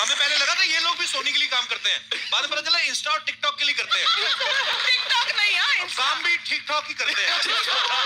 हमें पहले लगा था ये लोग भी सोनी के लिए काम करते हैं। बाद में पता चला इंस्टा और टिकटॉक के लिए करते हैं। टिकटॉक नहीं हाँ, काम भी ठीक ठाक ही करते हैं।